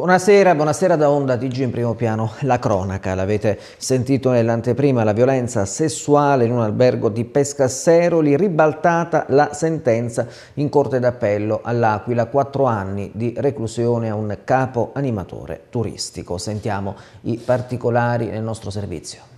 Buonasera, buonasera da Onda TG in primo piano. La cronaca, l'avete sentito nell'anteprima, la violenza sessuale in un albergo di Pescasseroli, ribaltata la sentenza in corte d'appello all'Aquila, quattro anni di reclusione a un capo animatore turistico. Sentiamo i particolari nel nostro servizio.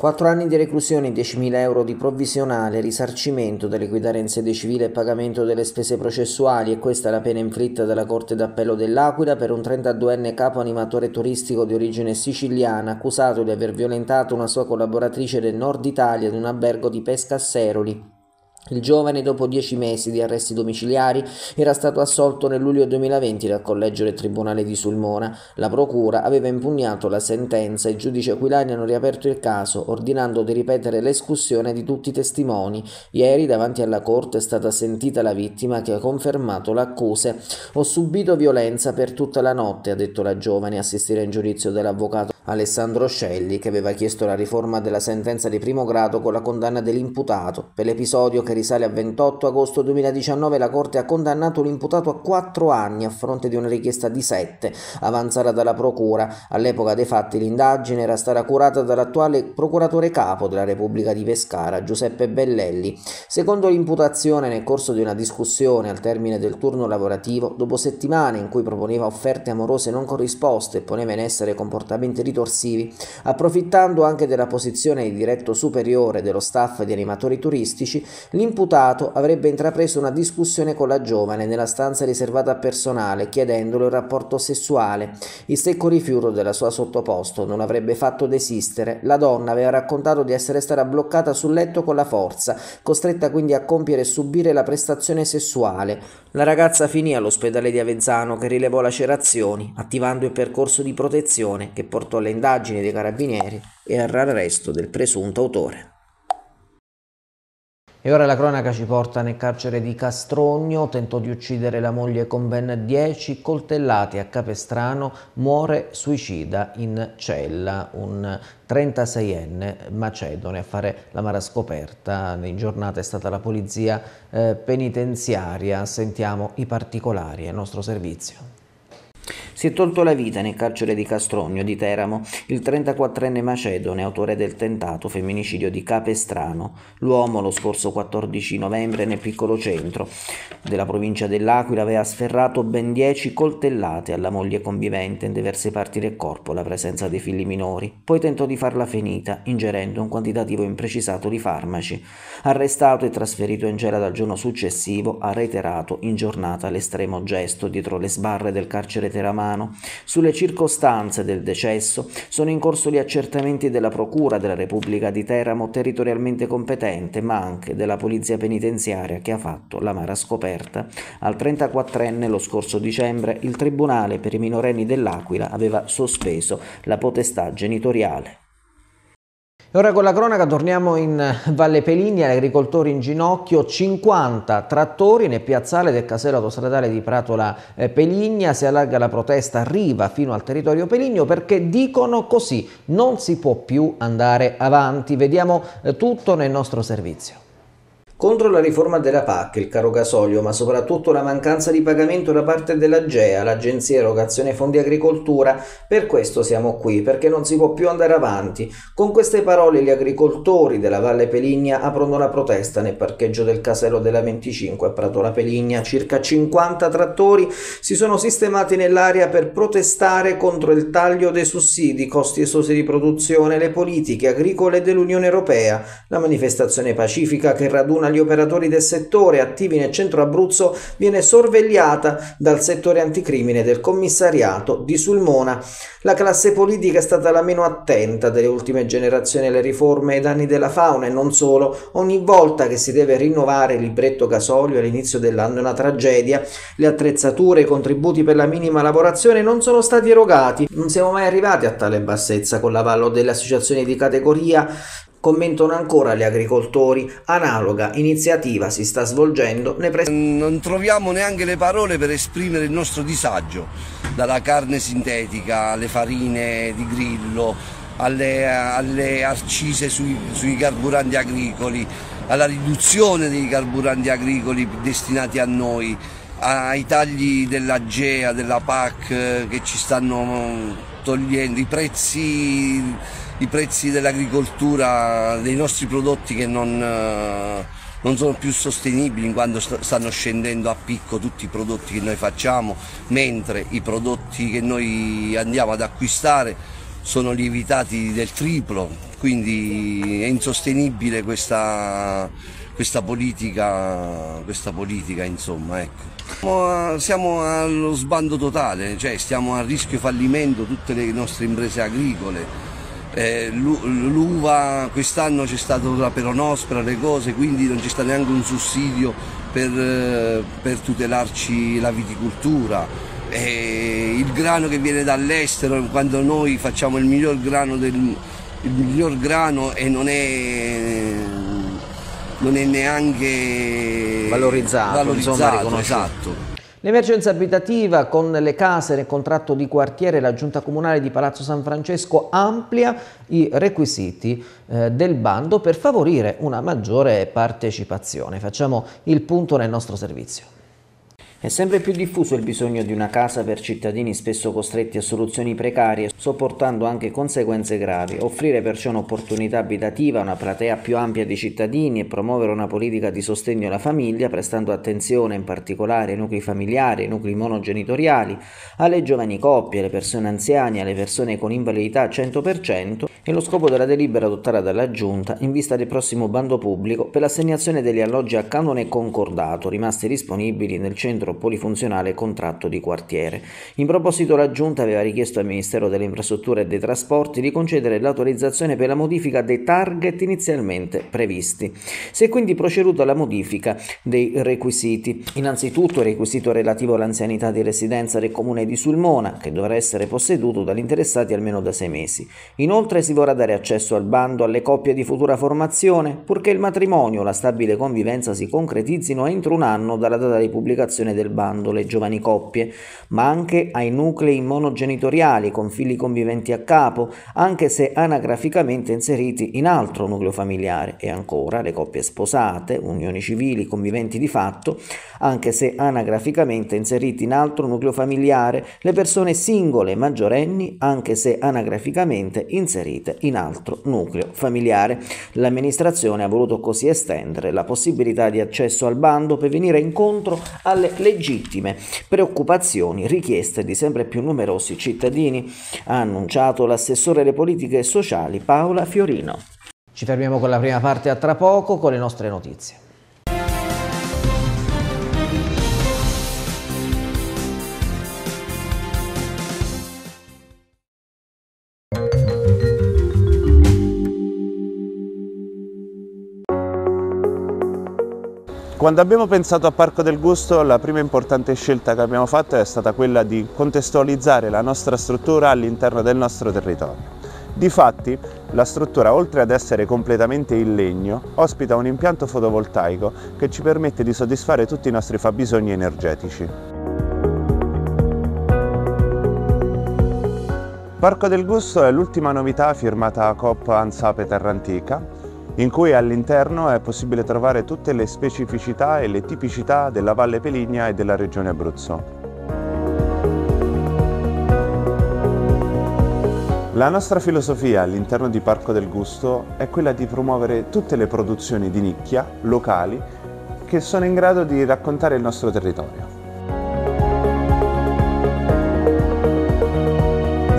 4 anni di reclusione, 10.000 euro di provvisionale, risarcimento delle guidarenze di civile e pagamento delle spese processuali e questa è la pena inflitta dalla Corte d'Appello dell'Aquila per un 32enne capo animatore turistico di origine siciliana accusato di aver violentato una sua collaboratrice del nord Italia in un albergo di pesca a Seroli. Il giovane, dopo dieci mesi di arresti domiciliari, era stato assolto nel luglio 2020 dal collegio del Tribunale di Sulmona. La procura aveva impugnato la sentenza e i giudici aquilani hanno riaperto il caso, ordinando di ripetere l'escussione di tutti i testimoni. Ieri, davanti alla corte, è stata sentita la vittima che ha confermato l'accuse. Ho subito violenza per tutta la notte, ha detto la giovane, assistire in giudizio dell'avvocato Alessandro Scelli, che aveva chiesto la riforma della sentenza di primo grado con la condanna dell'imputato. Per l'episodio che risale a 28 agosto 2019 la Corte ha condannato l'imputato a 4 anni a fronte di una richiesta di 7 avanzata dalla Procura. All'epoca dei fatti l'indagine era stata curata dall'attuale procuratore capo della Repubblica di Pescara, Giuseppe Bellelli. Secondo l'imputazione, nel corso di una discussione al termine del turno lavorativo, dopo settimane in cui proponeva offerte amorose non corrisposte e poneva in essere comportamenti ritorsivi, approfittando anche della posizione di diretto superiore dello staff di animatori turistici, l'imputato avrebbe intrapreso una discussione con la giovane nella stanza riservata a personale, chiedendole un rapporto sessuale. Il secco rifiuto della sua sottoposto non avrebbe fatto desistere. La donna aveva raccontato di essere stata bloccata sul letto con la forza, costretta quindi a compiere e subire la prestazione sessuale. La ragazza finì all'ospedale di Avezzano che rilevò lacerazioni, attivando il percorso di protezione che portò alle indagini dei carabinieri e all'arresto del presunto autore. E ora la cronaca ci porta nel carcere di Castrogno, tentò di uccidere la moglie con ben 10 coltellati a Capestrano, muore suicida in cella, un 36enne macedone a fare la mara scoperta. In giornata è stata la polizia eh, penitenziaria, sentiamo i particolari al nostro servizio. Si è tolto la vita nel carcere di Castrogno di Teramo il 34enne macedone, autore del tentato femminicidio di Capestrano. L'uomo lo scorso 14 novembre nel piccolo centro della provincia dell'Aquila aveva sferrato ben 10 coltellate alla moglie convivente in diverse parti del corpo la presenza dei figli minori. Poi tentò di farla finita ingerendo un quantitativo imprecisato di farmaci. Arrestato e trasferito in cella dal giorno successivo, ha reiterato in giornata l'estremo gesto dietro le sbarre del carcere teramano Milano. Sulle circostanze del decesso sono in corso gli accertamenti della Procura della Repubblica di Teramo territorialmente competente, ma anche della Polizia Penitenziaria che ha fatto la mara scoperta. Al 34enne lo scorso dicembre il Tribunale per i minorenni dell'Aquila aveva sospeso la potestà genitoriale. E ora con la cronaca torniamo in Valle Peligna, agricoltori in ginocchio, 50 trattori nel piazzale del casello autostradale di Pratola eh, Peligna, si allarga la protesta, arriva fino al territorio peligno perché dicono così, non si può più andare avanti. Vediamo eh, tutto nel nostro servizio. Contro la riforma della PAC, il caro gasolio, ma soprattutto la mancanza di pagamento da parte dell'AGEA, l'Agenzia Erogazione Fondi Agricoltura, per questo siamo qui, perché non si può più andare avanti. Con queste parole gli agricoltori della Valle Peligna aprono la protesta nel parcheggio del casello della 25 a Pratola Peligna. Circa 50 trattori si sono sistemati nell'area per protestare contro il taglio dei sussidi, costi esosi di produzione, le politiche agricole dell'Unione Europea. La manifestazione pacifica che raduna agli operatori del settore attivi nel centro Abruzzo viene sorvegliata dal settore anticrimine del commissariato di Sulmona. La classe politica è stata la meno attenta delle ultime generazioni alle riforme ai danni della fauna e non solo. Ogni volta che si deve rinnovare il libretto gasolio all'inizio dell'anno è una tragedia. Le attrezzature e i contributi per la minima lavorazione non sono stati erogati. Non siamo mai arrivati a tale bassezza con l'avallo delle associazioni di categoria Commentano ancora gli agricoltori, analoga iniziativa si sta svolgendo. Non troviamo neanche le parole per esprimere il nostro disagio, dalla carne sintetica alle farine di grillo, alle, alle accise sui, sui carburanti agricoli, alla riduzione dei carburanti agricoli destinati a noi ai tagli dell'AGEA, della PAC eh, che ci stanno togliendo i prezzi, i prezzi dell'agricoltura, dei nostri prodotti che non, eh, non sono più sostenibili in quanto stanno scendendo a picco tutti i prodotti che noi facciamo, mentre i prodotti che noi andiamo ad acquistare sono lievitati del triplo, quindi è insostenibile questa, questa politica, questa politica insomma, ecco. Siamo, siamo allo sbando totale, cioè stiamo a rischio fallimento tutte le nostre imprese agricole. Eh, l'uva quest'anno c'è stato la peronospera, le cose, quindi non c'è stato neanche un sussidio per, eh, per tutelarci la viticoltura. Eh, il grano che viene dall'estero, quando noi facciamo il miglior grano, del, il miglior grano e non è non è neanche valorizzato, valorizzato insomma, esatto. L'emergenza abitativa con le case nel contratto di quartiere, la giunta comunale di Palazzo San Francesco amplia i requisiti eh, del bando per favorire una maggiore partecipazione. Facciamo il punto nel nostro servizio. È sempre più diffuso il bisogno di una casa per cittadini spesso costretti a soluzioni precarie, sopportando anche conseguenze gravi. Offrire perciò un'opportunità abitativa a una platea più ampia di cittadini e promuovere una politica di sostegno alla famiglia, prestando attenzione in particolare ai nuclei familiari, ai nuclei monogenitoriali, alle giovani coppie, alle persone anziane, alle persone con invalidità 100%, è lo scopo della delibera adottata dalla Giunta in vista del prossimo bando pubblico per l'assegnazione degli alloggi a canone concordato rimasti disponibili nel centro polifunzionale contratto di quartiere. In proposito la Giunta aveva richiesto al Ministero delle Infrastrutture e dei Trasporti di concedere l'autorizzazione per la modifica dei target inizialmente previsti. Si è quindi proceduto alla modifica dei requisiti. Innanzitutto il requisito relativo all'anzianità di residenza del comune di Sulmona, che dovrà essere posseduto dagli interessati almeno da sei mesi. Inoltre si vorrà dare accesso al bando alle coppie di futura formazione, purché il matrimonio o la stabile convivenza si concretizzino entro un anno dalla data di pubblicazione del bando, le giovani coppie, ma anche ai nuclei monogenitoriali con figli conviventi a capo, anche se anagraficamente inseriti in altro nucleo familiare, e ancora le coppie sposate, unioni civili, conviventi di fatto, anche se anagraficamente inseriti in altro nucleo familiare, le persone singole maggiorenni, anche se anagraficamente inserite in altro nucleo familiare. L'amministrazione ha voluto così estendere la possibilità di accesso al bando per venire incontro alle legittime preoccupazioni richieste di sempre più numerosi cittadini, ha annunciato l'assessore alle politiche sociali Paola Fiorino. Ci fermiamo con la prima parte a tra poco con le nostre notizie. Quando abbiamo pensato a Parco del Gusto la prima importante scelta che abbiamo fatto è stata quella di contestualizzare la nostra struttura all'interno del nostro territorio. Difatti la struttura oltre ad essere completamente in legno ospita un impianto fotovoltaico che ci permette di soddisfare tutti i nostri fabbisogni energetici. Parco del Gusto è l'ultima novità firmata a Coop Ansape Terra Antica in cui all'interno è possibile trovare tutte le specificità e le tipicità della Valle Peligna e della regione Abruzzo. La nostra filosofia all'interno di Parco del Gusto è quella di promuovere tutte le produzioni di nicchia, locali, che sono in grado di raccontare il nostro territorio.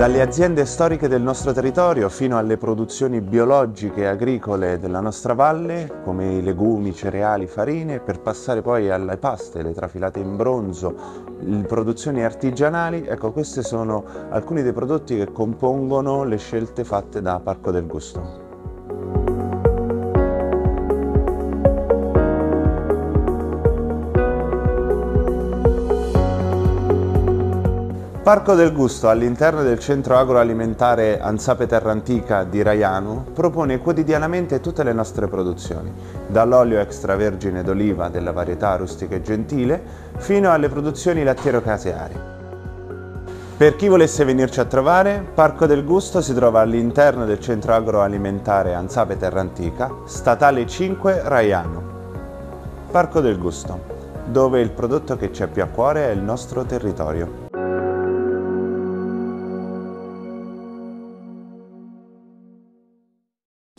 Dalle aziende storiche del nostro territorio fino alle produzioni biologiche e agricole della nostra valle, come i legumi, cereali, farine, per passare poi alle paste, le trafilate in bronzo, le produzioni artigianali, ecco questi sono alcuni dei prodotti che compongono le scelte fatte da Parco del Gusto. Parco del Gusto all'interno del centro agroalimentare Ansape Terra Antica di Raiano propone quotidianamente tutte le nostre produzioni, dall'olio extravergine d'oliva della varietà rustica e gentile fino alle produzioni lattiero-caseari. Per chi volesse venirci a trovare, Parco del Gusto si trova all'interno del centro agroalimentare Ansape Terra Antica, statale 5 Raiano. Parco del Gusto dove il prodotto che ci ha più a cuore è il nostro territorio.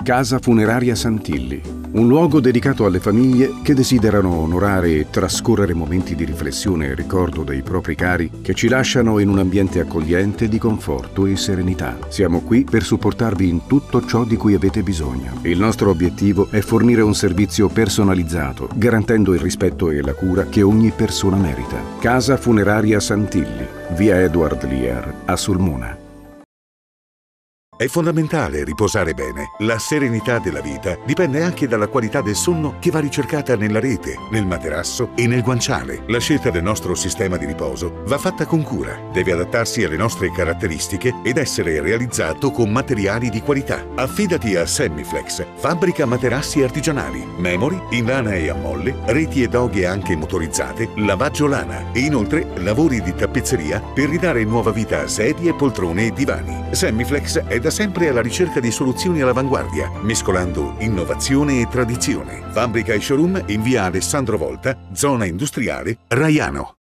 Casa Funeraria Santilli, un luogo dedicato alle famiglie che desiderano onorare e trascorrere momenti di riflessione e ricordo dei propri cari che ci lasciano in un ambiente accogliente di conforto e serenità. Siamo qui per supportarvi in tutto ciò di cui avete bisogno. Il nostro obiettivo è fornire un servizio personalizzato, garantendo il rispetto e la cura che ogni persona merita. Casa Funeraria Santilli, via Edward Lear, a Sulmona. È fondamentale riposare bene. La serenità della vita dipende anche dalla qualità del sonno che va ricercata nella rete, nel materasso e nel guanciale. La scelta del nostro sistema di riposo va fatta con cura, deve adattarsi alle nostre caratteristiche ed essere realizzato con materiali di qualità. Affidati a Semiflex, fabbrica materassi artigianali, memory, in lana e a molle, reti e doghe anche motorizzate, lavaggio lana e inoltre lavori di tappezzeria per ridare nuova vita a sedie, poltrone e divani. Semiflex è da sempre alla ricerca di soluzioni all'avanguardia, mescolando innovazione e tradizione. Fabbrica e showroom in via Alessandro Volta, zona industriale, Raiano.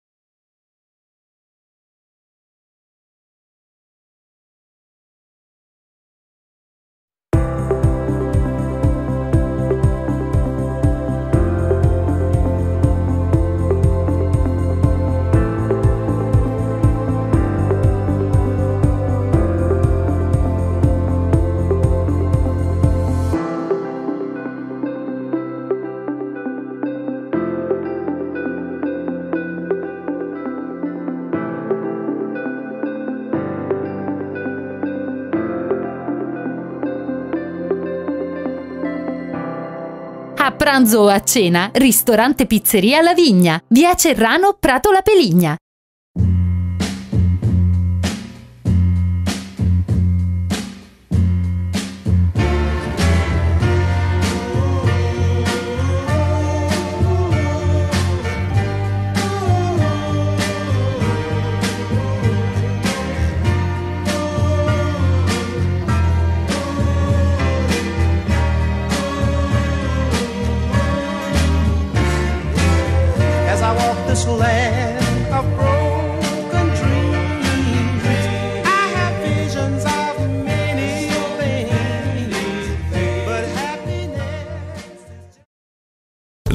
Pranzo o a cena, ristorante Pizzeria La Vigna, via Cerrano, Prato La Peligna.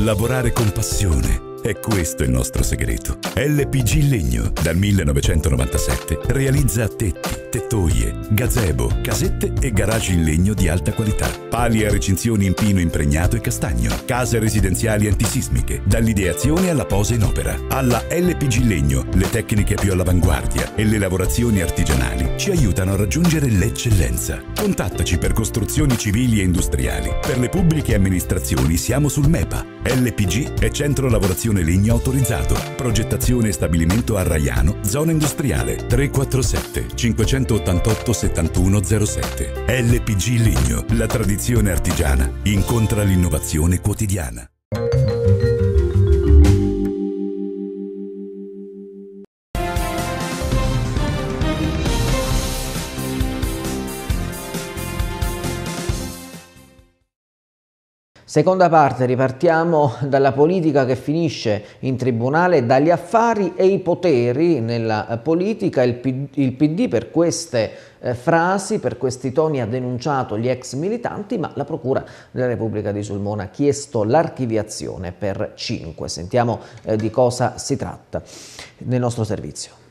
Lavorare con passione. È questo il nostro segreto. LPG Legno, dal 1997, realizza tetti, tettoie, gazebo, casette e garage in legno di alta qualità. Pali a recinzioni in pino impregnato e castagno. Case residenziali antisismiche, dall'ideazione alla posa in opera. Alla LPG Legno, le tecniche più all'avanguardia e le lavorazioni artigianali ci aiutano a raggiungere l'eccellenza. Contattaci per costruzioni civili e industriali. Per le pubbliche amministrazioni siamo sul MEPA. LPG è centro lavorazione legno autorizzato. Progettazione e stabilimento a Raiano, zona industriale 347 588 7107. LPG Legno, la tradizione artigiana incontra l'innovazione quotidiana. Seconda parte, ripartiamo dalla politica che finisce in tribunale, dagli affari e i poteri nella politica. Il PD, il PD per queste eh, frasi, per questi toni ha denunciato gli ex militanti, ma la Procura della Repubblica di Sulmona ha chiesto l'archiviazione per cinque. Sentiamo eh, di cosa si tratta nel nostro servizio.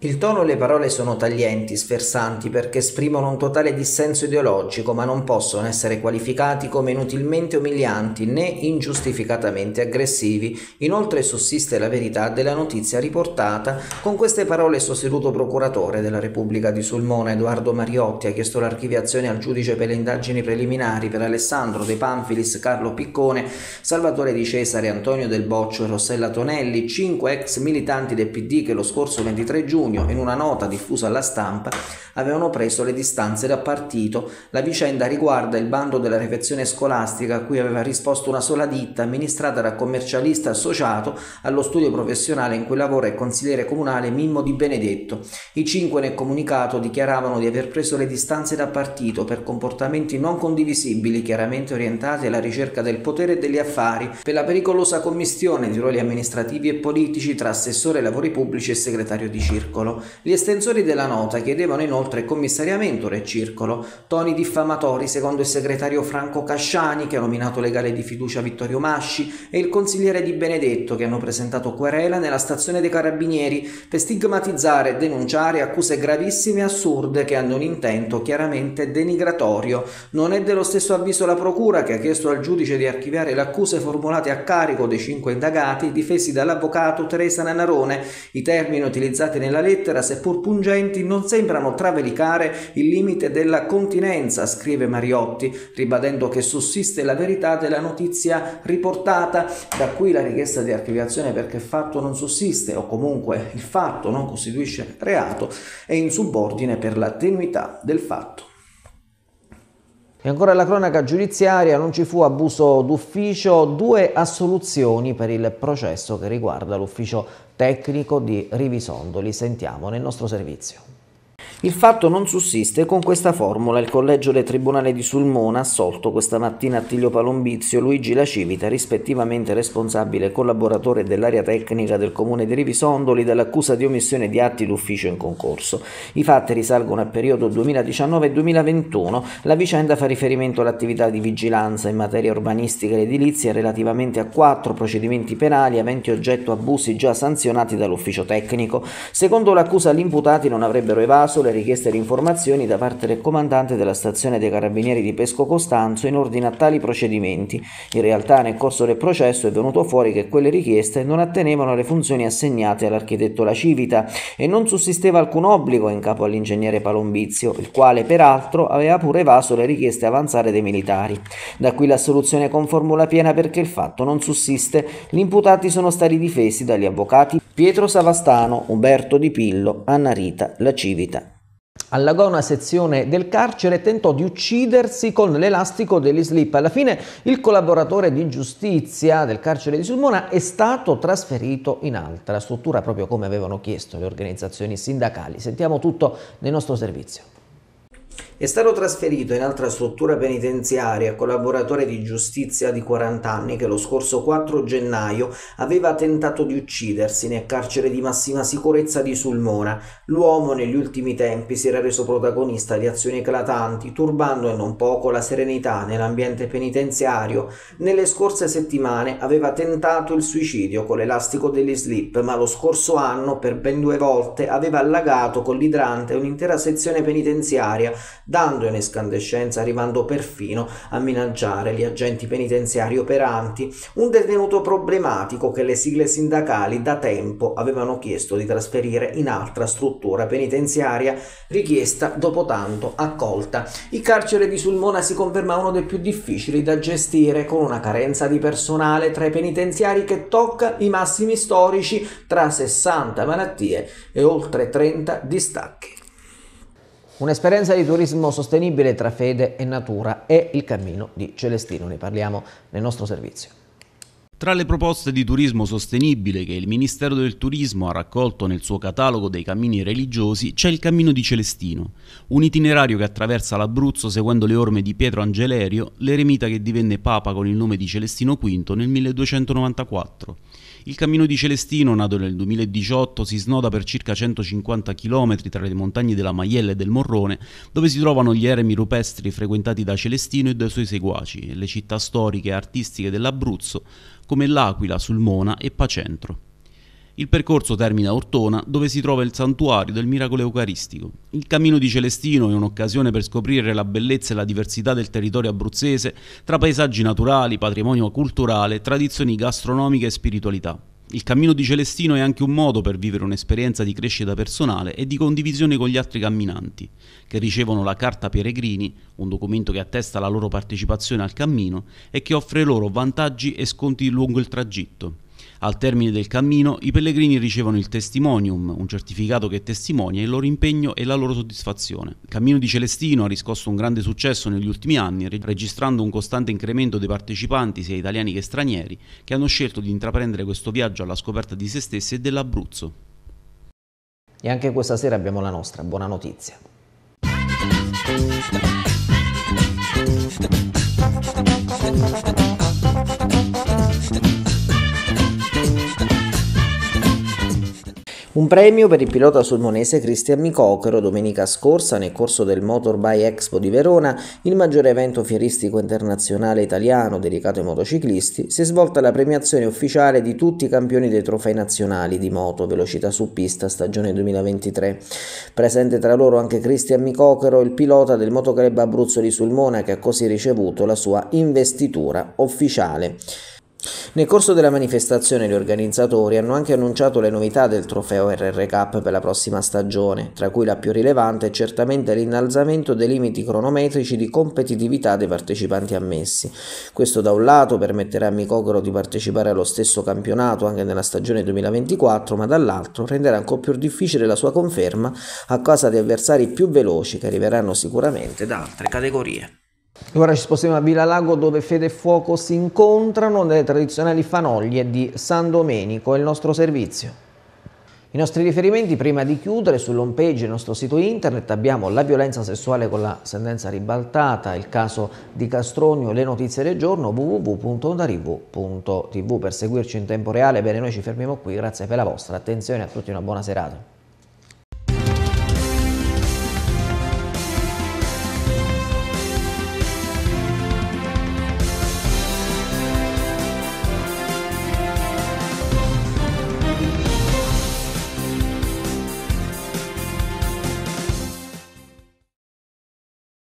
Il tono e le parole sono taglienti, sferzanti, perché esprimono un totale dissenso ideologico, ma non possono essere qualificati come inutilmente umilianti né ingiustificatamente aggressivi. Inoltre sussiste la verità della notizia riportata. Con queste parole il sostituto procuratore della Repubblica di Sulmona, Edoardo Mariotti, ha chiesto l'archiviazione al giudice per le indagini preliminari per Alessandro De Panfilis, Carlo Piccone, Salvatore Di Cesare, Antonio Del Boccio e Rossella Tonelli, cinque ex militanti del PD che lo scorso 23 giugno giugno, in una nota diffusa alla stampa, avevano preso le distanze da partito. La vicenda riguarda il bando della refezione scolastica a cui aveva risposto una sola ditta, amministrata da commercialista associato allo studio professionale in cui lavora il consigliere comunale Mimmo Di Benedetto. I cinque nel comunicato dichiaravano di aver preso le distanze da partito per comportamenti non condivisibili, chiaramente orientati alla ricerca del potere e degli affari, per la pericolosa commistione di ruoli amministrativi e politici tra assessore ai lavori pubblici e segretario di circolo. Gli estensori della nota chiedevano inoltre commissariamento del circolo, toni diffamatori secondo il segretario Franco Casciani che ha nominato legale di fiducia Vittorio Masci e il consigliere Di Benedetto che hanno presentato querela nella stazione dei carabinieri per stigmatizzare e denunciare accuse gravissime e assurde che hanno un intento chiaramente denigratorio. Non è dello stesso avviso la procura che ha chiesto al giudice di archiviare le accuse formulate a carico dei cinque indagati difesi dall'avvocato Teresa Nanarone. I termini utilizzati nella lettera, seppur pungenti, non sembrano travalicare il limite della continenza, scrive Mariotti, ribadendo che sussiste la verità della notizia riportata, da qui la richiesta di archiviazione perché fatto non sussiste o comunque il fatto non costituisce reato e in subordine per la tenuità del fatto. E ancora la cronaca giudiziaria, non ci fu abuso d'ufficio, due assoluzioni per il processo che riguarda l'ufficio tecnico di Rivisondoli. Sentiamo nel nostro servizio. Il fatto non sussiste con questa formula il collegio del Tribunale di Sulmona ha assolto questa mattina Attilio Palombizio e Luigi La Civita, rispettivamente responsabile e collaboratore dell'area tecnica del comune di Rivisondoli, dall'accusa di omissione di atti d'ufficio in concorso. I fatti risalgono al periodo 2019-2021. La vicenda fa riferimento all'attività di vigilanza in materia urbanistica ed edilizia relativamente a quattro procedimenti penali aventi oggetto abusi già sanzionati dall'ufficio tecnico. Secondo l'accusa gli imputati non avrebbero evaso le richieste di informazioni da parte del comandante della stazione dei carabinieri di Pesco Costanzo in ordine a tali procedimenti. In realtà nel corso del processo è venuto fuori che quelle richieste non attenevano alle funzioni assegnate all'architetto La Civita e non sussisteva alcun obbligo in capo all'ingegnere Palombizio, il quale peraltro aveva pure evaso le richieste avanzate dei militari. Da qui la soluzione con formula piena perché il fatto non sussiste. Gli imputati sono stati difesi dagli avvocati Pietro Savastano, Umberto Di Pillo, Anna Rita La Civita. Allagò una sezione del carcere e tentò di uccidersi con l'elastico degli slip. Alla fine il collaboratore di giustizia del carcere di Sulmona è stato trasferito in altra struttura, proprio come avevano chiesto le organizzazioni sindacali. Sentiamo tutto nel nostro servizio. È stato trasferito in altra struttura penitenziaria collaboratore di giustizia di 40 anni che lo scorso 4 gennaio aveva tentato di uccidersi nel carcere di massima sicurezza di Sulmona. L'uomo negli ultimi tempi si era reso protagonista di azioni eclatanti, turbando e non poco la serenità nell'ambiente penitenziario. Nelle scorse settimane aveva tentato il suicidio con l'elastico degli slip, ma lo scorso anno per ben due volte aveva allagato con l'idrante un'intera sezione penitenziaria dando in escandescenza, arrivando perfino a minacciare gli agenti penitenziari operanti, un detenuto problematico che le sigle sindacali da tempo avevano chiesto di trasferire in altra struttura penitenziaria, richiesta dopo tanto accolta. Il carcere di Sulmona si conferma uno dei più difficili da gestire, con una carenza di personale tra i penitenziari che tocca i massimi storici tra 60 malattie e oltre 30 distacchi. Un'esperienza di turismo sostenibile tra fede e natura è il cammino di Celestino, ne parliamo nel nostro servizio. Tra le proposte di turismo sostenibile che il Ministero del Turismo ha raccolto nel suo catalogo dei cammini religiosi c'è il Cammino di Celestino, un itinerario che attraversa l'Abruzzo seguendo le orme di Pietro Angelerio, l'eremita che divenne papa con il nome di Celestino V nel 1294. Il Cammino di Celestino, nato nel 2018, si snoda per circa 150 km tra le montagne della Maiella e del Morrone, dove si trovano gli eremi rupestri frequentati da Celestino e dai suoi seguaci, le città storiche e artistiche dell'Abruzzo, come L'Aquila, Sulmona e Pacentro. Il percorso termina a Ortona, dove si trova il santuario del miracolo eucaristico. Il cammino di Celestino è un'occasione per scoprire la bellezza e la diversità del territorio abruzzese tra paesaggi naturali, patrimonio culturale, tradizioni gastronomiche e spiritualità. Il cammino di Celestino è anche un modo per vivere un'esperienza di crescita personale e di condivisione con gli altri camminanti, che ricevono la Carta Peregrini, un documento che attesta la loro partecipazione al cammino e che offre loro vantaggi e sconti lungo il tragitto. Al termine del cammino i pellegrini ricevono il testimonium, un certificato che testimonia il loro impegno e la loro soddisfazione. Il cammino di Celestino ha riscosso un grande successo negli ultimi anni, registrando un costante incremento dei partecipanti, sia italiani che stranieri, che hanno scelto di intraprendere questo viaggio alla scoperta di se stessi e dell'Abruzzo. E anche questa sera abbiamo la nostra buona notizia. Un premio per il pilota sulmonese Cristian Micocero domenica scorsa nel corso del Motorbike Expo di Verona, il maggiore evento fieristico internazionale italiano dedicato ai motociclisti, si è svolta la premiazione ufficiale di tutti i campioni dei trofei nazionali di moto velocità su pista stagione 2023. Presente tra loro anche Cristian Micocero, il pilota del Motoclub Abruzzo di Sulmona che ha così ricevuto la sua investitura ufficiale. Nel corso della manifestazione gli organizzatori hanno anche annunciato le novità del trofeo RR Cup per la prossima stagione, tra cui la più rilevante è certamente l'innalzamento dei limiti cronometrici di competitività dei partecipanti ammessi. Questo da un lato permetterà a Micogoro di partecipare allo stesso campionato anche nella stagione 2024, ma dall'altro renderà ancora più difficile la sua conferma a causa di avversari più veloci che arriveranno sicuramente da altre categorie. Ora ci spostiamo a Villa Lago dove Fede e Fuoco si incontrano nelle tradizionali fanoglie di San Domenico, il nostro servizio. I nostri riferimenti prima di chiudere sull'home page del nostro sito internet abbiamo la violenza sessuale con la sentenza ribaltata, il caso di Castronio, le notizie del giorno www.ondariv.tv per seguirci in tempo reale. Bene, noi ci fermiamo qui, grazie per la vostra attenzione, a tutti una buona serata.